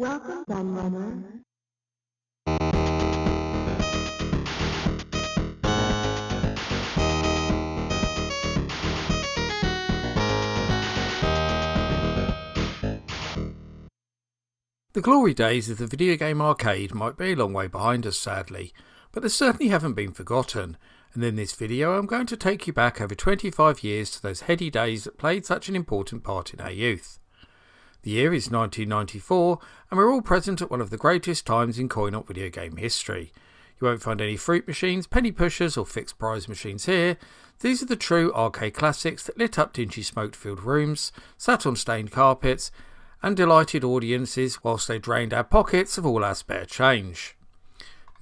Welcome, Gunrunner. The glory days of the video game arcade might be a long way behind us sadly, but they certainly haven't been forgotten, and in this video I'm going to take you back over 25 years to those heady days that played such an important part in our youth. The year is 1994, and we're all present at one of the greatest times in coin-op video game history. You won't find any fruit machines, penny pushers, or fixed prize machines here. These are the true arcade classics that lit up dingy smoke filled rooms, sat on stained carpets, and delighted audiences whilst they drained our pockets of all our spare change.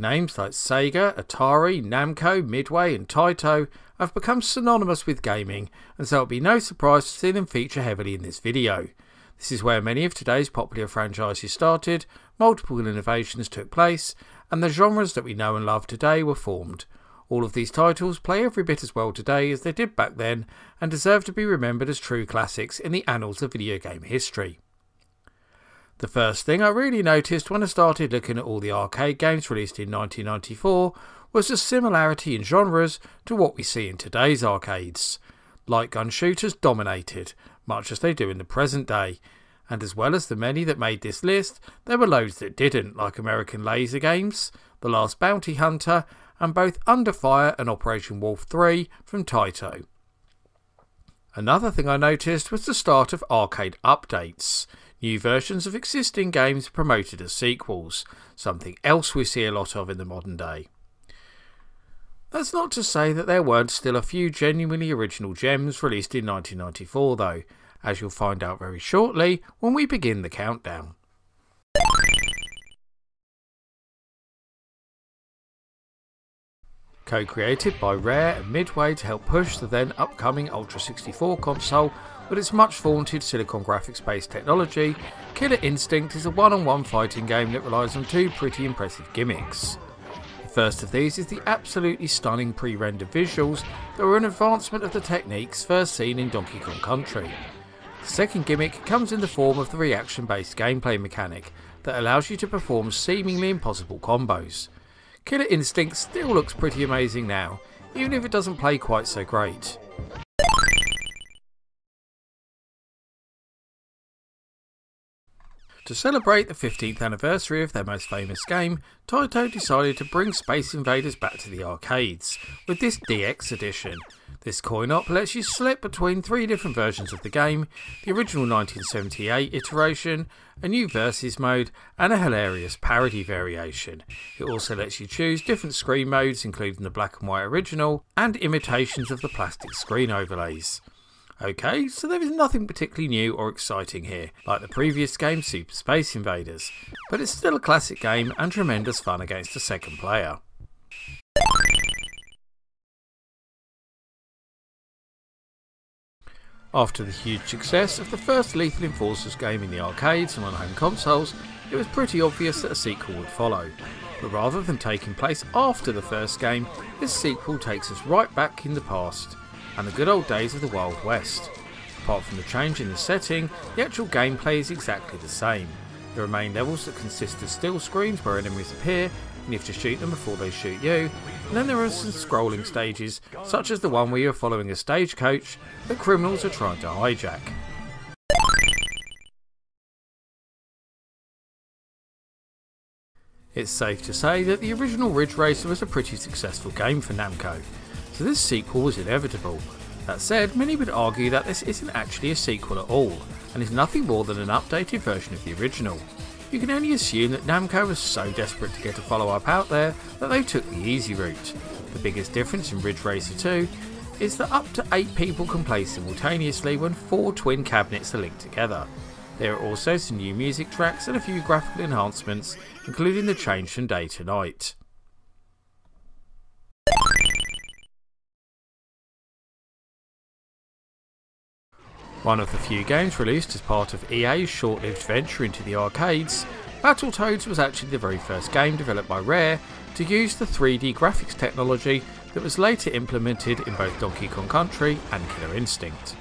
Names like Sega, Atari, Namco, Midway, and Taito have become synonymous with gaming, and so it'll be no surprise to see them feature heavily in this video. This is where many of today's popular franchises started, multiple innovations took place, and the genres that we know and love today were formed. All of these titles play every bit as well today as they did back then, and deserve to be remembered as true classics in the annals of video game history. The first thing I really noticed when I started looking at all the arcade games released in 1994 was the similarity in genres to what we see in today's arcades. Light gun shooters dominated, much as they do in the present day, and as well as the many that made this list, there were loads that didn't, like American Laser Games, The Last Bounty Hunter, and both Under Fire and Operation Wolf 3 from Taito. Another thing I noticed was the start of arcade updates. New versions of existing games promoted as sequels, something else we see a lot of in the modern day. That's not to say that there weren't still a few genuinely original gems released in 1994 though, as you'll find out very shortly when we begin the countdown. Co-created by Rare and Midway to help push the then upcoming Ultra 64 console with its much vaunted Silicon graphics based technology, Killer Instinct is a one-on-one fighting game that relies on two pretty impressive gimmicks. First of these is the absolutely stunning pre-rendered visuals that were an advancement of the techniques first seen in Donkey Kong Country. The second gimmick comes in the form of the reaction based gameplay mechanic that allows you to perform seemingly impossible combos. Killer Instinct still looks pretty amazing now, even if it doesn't play quite so great. To celebrate the 15th anniversary of their most famous game, Taito decided to bring Space Invaders back to the arcades, with this DX edition. This coin-op lets you select between three different versions of the game, the original 1978 iteration, a new versus mode, and a hilarious parody variation. It also lets you choose different screen modes including the black and white original, and imitations of the plastic screen overlays. Okay, so there is nothing particularly new or exciting here, like the previous game Super Space Invaders, but it's still a classic game and tremendous fun against a second player. After the huge success of the first Lethal Enforcers game in the arcades and on home consoles, it was pretty obvious that a sequel would follow. But rather than taking place after the first game, this sequel takes us right back in the past and the good old days of the Wild West. Apart from the change in the setting, the actual gameplay is exactly the same. There are main levels that consist of still screens where enemies appear and you have to shoot them before they shoot you, and then there are some scrolling stages, such as the one where you're following a stagecoach that criminals are trying to hijack. It's safe to say that the original Ridge Racer was a pretty successful game for Namco, so this sequel was inevitable. That said, many would argue that this isn't actually a sequel at all, and is nothing more than an updated version of the original. You can only assume that Namco was so desperate to get a follow-up out there that they took the easy route. The biggest difference in Ridge Racer 2 is that up to 8 people can play simultaneously when 4 twin cabinets are linked together. There are also some new music tracks and a few graphical enhancements, including the change from day to night. One of the few games released as part of EA's short-lived venture into the arcades, Battletoads was actually the very first game developed by Rare to use the 3D graphics technology that was later implemented in both Donkey Kong Country and Killer Instinct.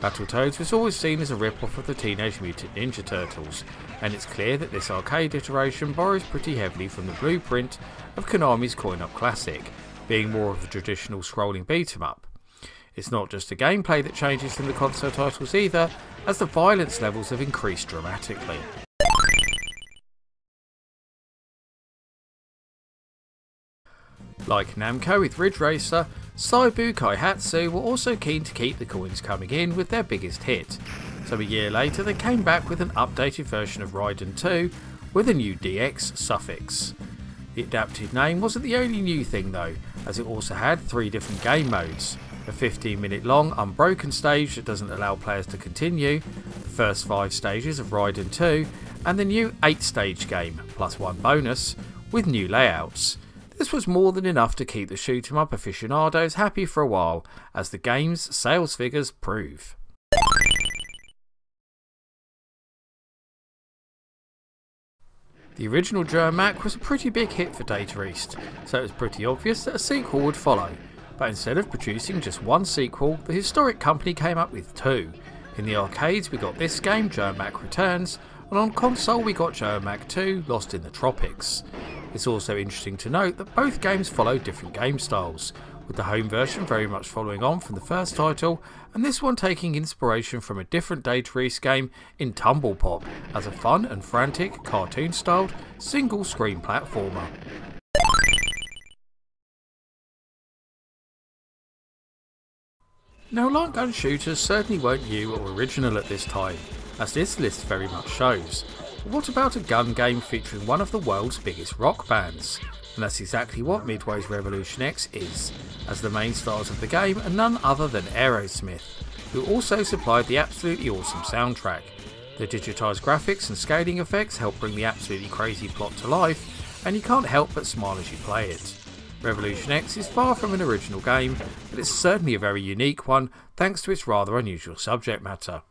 Battletoads was always seen as a rip-off of the Teenage Mutant Ninja Turtles, and it's clear that this arcade iteration borrows pretty heavily from the blueprint of Konami's coin-op classic, being more of the traditional scrolling beat-em-up. It's not just the gameplay that changes from the console titles either, as the violence levels have increased dramatically. Like Namco with Ridge Racer, Seibu Kaihatsu were also keen to keep the coins coming in with their biggest hit, so a year later they came back with an updated version of Raiden 2 with a new DX suffix. The adapted name wasn't the only new thing though, as it also had three different game modes. A 15 minute long unbroken stage that doesn't allow players to continue, the first 5 stages of Raiden 2, and the new 8 stage game, plus one bonus, with new layouts. This was more than enough to keep the shoot 'em up aficionados happy for a while, as the game's sales figures prove. The original Joe & Mac was a pretty big hit for Data East, so it was pretty obvious that a sequel would follow. But instead of producing just one sequel, the historic company came up with two. In the arcades we got this game, Joe & Mac Returns, and on console we got Joe & Mac 2, Lost in the Tropics. It's also interesting to note that both games follow different game styles, with the home version very much following on from the first title, and this one taking inspiration from a different Data East game in Tumblepop, as a fun and frantic, cartoon styled, single screen platformer. Now light gun shooters certainly weren't new or original at this time, as this list very much shows, But what about a gun game featuring one of the world's biggest rock bands? And that's exactly what Midway's Revolution X is, as the main stars of the game are none other than Aerosmith, who also supplied the absolutely awesome soundtrack. The digitised graphics and scaling effects help bring the absolutely crazy plot to life, and you can't help but smile as you play it. Revolution X is far from an original game, but it's certainly a very unique one thanks to its rather unusual subject matter.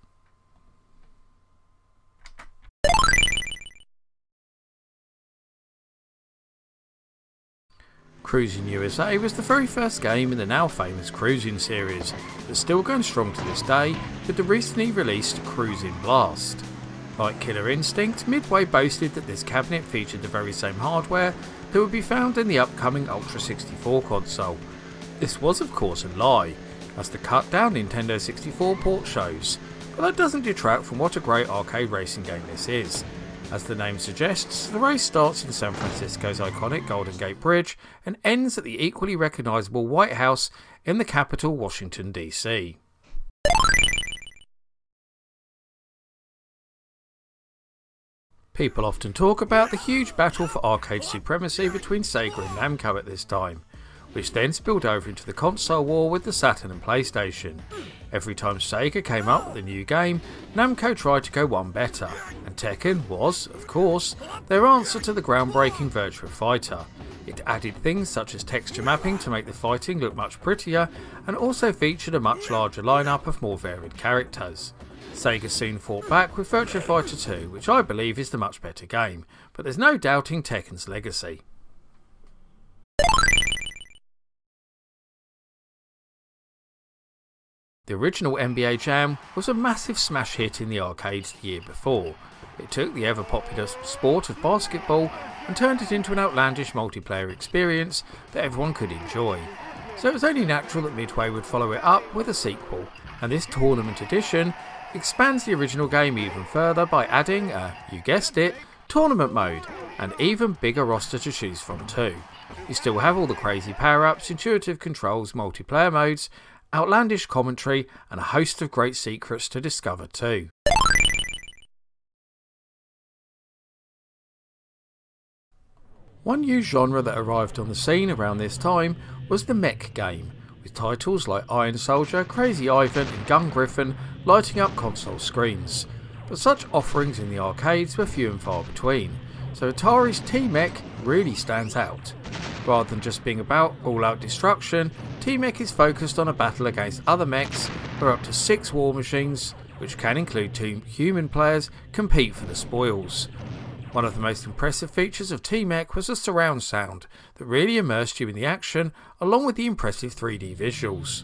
Cruis'n USA was the very first game in the now famous Cruis'n series, that's still going strong to this day with the recently released Cruis'n Blast. Like Killer Instinct, Midway boasted that this cabinet featured the very same hardware that would be found in the upcoming Ultra 64 console. This was of course a lie, as the cut down Nintendo 64 port shows, but that doesn't detract from what a great arcade racing game this is. As the name suggests, the race starts in San Francisco's iconic Golden Gate Bridge and ends at the equally recognisable White House in the capital, Washington, D.C. People often talk about the huge battle for arcade supremacy between Sega and Namco at this time, which then spilled over into the console war with the Saturn and PlayStation. Every time Sega came up with a new game, Namco tried to go one better, and Tekken was, of course, their answer to the groundbreaking Virtua Fighter. It added things such as texture mapping to make the fighting look much prettier, and also featured a much larger lineup of more varied characters. Sega soon fought back with Virtua Fighter 2, which I believe is the much better game, but there's no doubting Tekken's legacy. The original NBA Jam was a massive smash hit in the arcades the year before. It took the ever popular sport of basketball and turned it into an outlandish multiplayer experience that everyone could enjoy. So it was only natural that Midway would follow it up with a sequel, and this tournament edition expands the original game even further by adding a, you guessed it, tournament mode, and even bigger roster to choose from too. You still have all the crazy power ups, intuitive controls, multiplayer modes, outlandish commentary, and a host of great secrets to discover too. One new genre that arrived on the scene around this time was the mech game, with titles like Iron Soldier, Crazy Ivan, and Gun Griffon lighting up console screens. But such offerings in the arcades were few and far between, so Atari's T-Mek really stands out. Rather than just being about all-out destruction, T-Mek is focused on a battle against other mechs where up to six war machines, which can include two human players, compete for the spoils. One of the most impressive features of T-Mek was the surround sound that really immersed you in the action along with the impressive 3D visuals.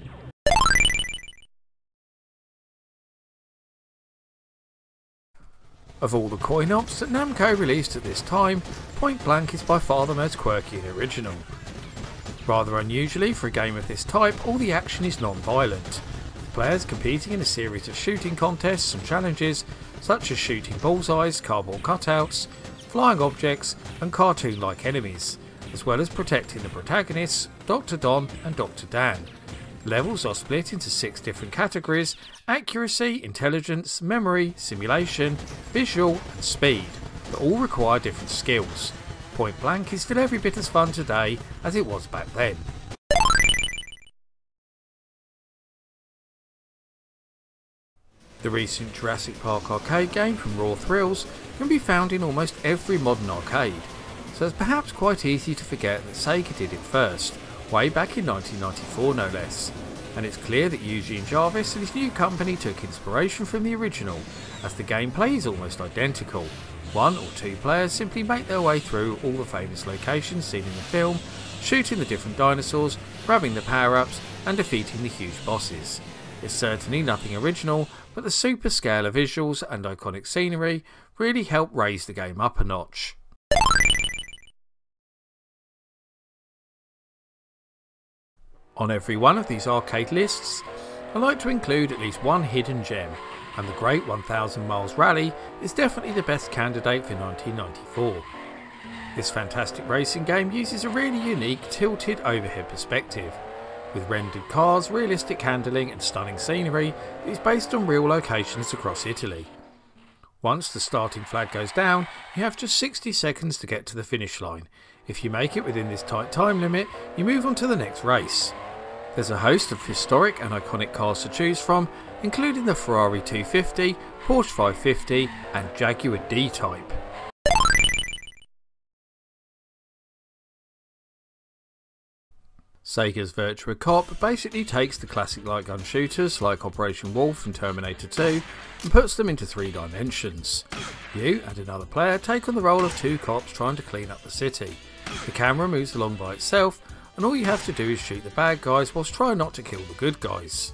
Of all the coin ops that Namco released at this time, Point Blank is by far the most quirky and original. Rather unusually for a game of this type, all the action is non-violent, Players competing in a series of shooting contests and challenges such as shooting bullseyes, cardboard cutouts, flying objects and cartoon-like enemies, as well as protecting the protagonists, Dr. Don and Dr. Dan. Levels are split into six different categories accuracy, intelligence, memory, simulation, visual, and speed, that all require different skills. Point Blank is still every bit as fun today as it was back then. The recent Jurassic Park arcade game from Raw Thrills can be found in almost every modern arcade, so it's perhaps quite easy to forget that Sega did it first, way back in 1994 no less, and it's clear that Eugene Jarvis and his new company took inspiration from the original, as the gameplay is almost identical. One or two players simply make their way through all the famous locations seen in the film, shooting the different dinosaurs, grabbing the power-ups and defeating the huge bosses. It's certainly nothing original, but the super scale of visuals and iconic scenery really help raise the game up a notch. On every one of these arcade lists, I like to include at least one hidden gem, and the Great 1000 Miles Rally is definitely the best candidate for 1994. This fantastic racing game uses a really unique tilted overhead perspective, with rendered cars, realistic handling and stunning scenery that is based on real locations across Italy. Once the starting flag goes down, you have just 60 seconds to get to the finish line. If you make it within this tight time limit, you move on to the next race. There's a host of historic and iconic cars to choose from, including the Ferrari 250, Porsche 550 and Jaguar D-Type. Sega's Virtua Cop basically takes the classic light gun shooters like Operation Wolf and Terminator 2 and puts them into three dimensions. You and another player take on the role of two cops trying to clean up the city. The camera moves along by itself and all you have to do is shoot the bad guys whilst trying not to kill the good guys.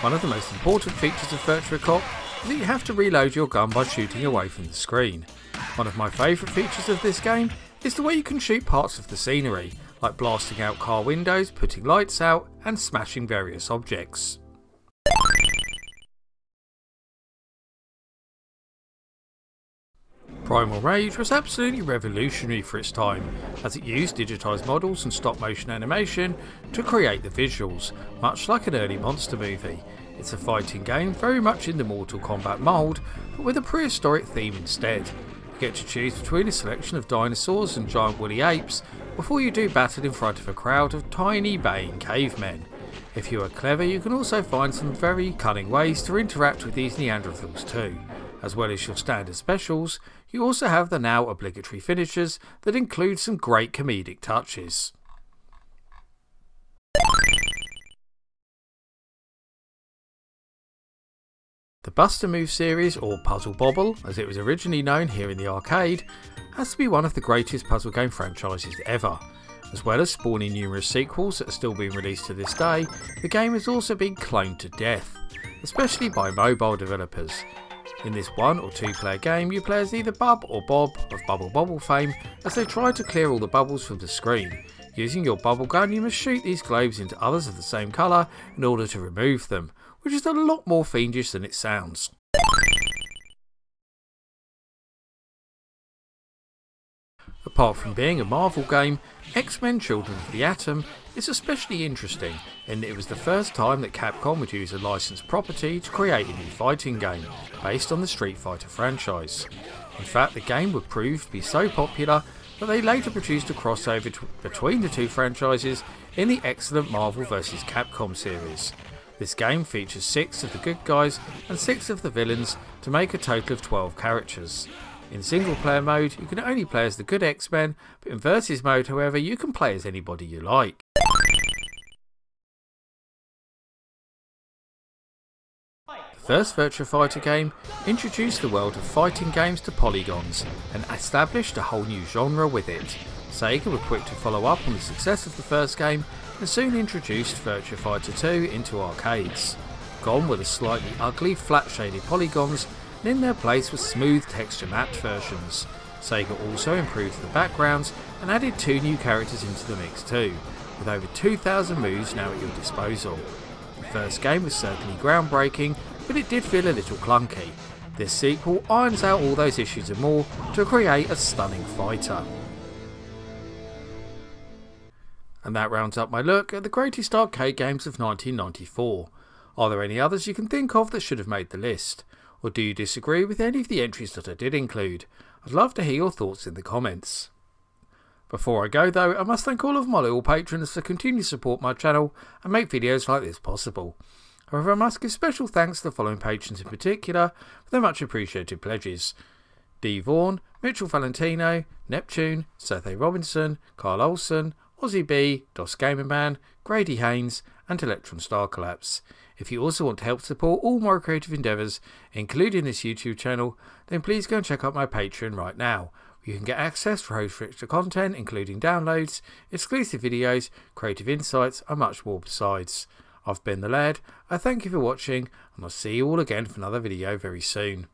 One of the most important features of Virtua Cop is that you have to reload your gun by shooting away from the screen. One of my favourite features of this game is the way you can shoot parts of the scenery, like blasting out car windows, putting lights out and smashing various objects. Primal Rage was absolutely revolutionary for its time, as it used digitised models and stop motion animation to create the visuals, much like an early monster movie. It's a fighting game very much in the Mortal Kombat mould, but with a prehistoric theme instead. You get to choose between a selection of dinosaurs and giant woolly apes before you do battle in front of a crowd of tiny baying cavemen. If you are clever you can also find some very cunning ways to interact with these Neanderthals too. As well as your standard specials, you also have the now obligatory finishers that include some great comedic touches. The Bust-a-Move series, or Puzzle Bobble as it was originally known here in the arcade, has to be one of the greatest puzzle game franchises ever. As well as spawning numerous sequels that are still being released to this day, the game has also been cloned to death, especially by mobile developers, in this one or two player game, you play as either Bub or Bob of Bubble Bobble fame as they try to clear all the bubbles from the screen. Using your bubble gun, you must shoot these globes into others of the same colour in order to remove them, which is a lot more fiendish than it sounds. Apart from being a Marvel game, X-Men Children of the Atom is especially interesting in that it was the first time that Capcom would use a licensed property to create a new fighting game based on the Street Fighter franchise. In fact, the game would prove to be so popular that they later produced a crossover between the two franchises in the excellent Marvel vs Capcom series. This game features 6 of the good guys and 6 of the villains to make a total of 12 characters. In single player mode, you can only play as the good X-Men, but in versus mode, however, you can play as anybody you like. The first Virtua Fighter game introduced the world of fighting games to polygons and established a whole new genre with it. Sega were quick to follow up on the success of the first game and soon introduced Virtua Fighter 2 into arcades. Gone were the slightly ugly, flat shaded polygons and in their place were smooth texture mapped versions. Sega also improved the backgrounds and added two new characters into the mix too, with over 2,000 moves now at your disposal. The first game was certainly groundbreaking, but it did feel a little clunky. This sequel irons out all those issues and more to create a stunning fighter. And that rounds up my look at the greatest arcade games of 1994. Are there any others you can think of that should have made the list? Or do you disagree with any of the entries that I did include? I'd love to hear your thoughts in the comments. Before I go though, I must thank all of my loyal patrons for continuing to support my channel and make videos like this possible. However, I must give special thanks to the following patrons in particular for their much appreciated pledges. D. Vaughan, Mitchell Valentino, Neptune, Seth A. Robinson, Carl Olson, Aussie B, Dos Gaming Gamerman, Grady Haynes, and Electron Star Collapse. If you also want to help support all my creative endeavours, including this YouTube channel, then please go and check out my Patreon right now. You can get access to host extra content, including downloads, exclusive videos, creative insights, and much more besides. I've been the Laird, I thank you for watching, and I'll see you all again for another video very soon.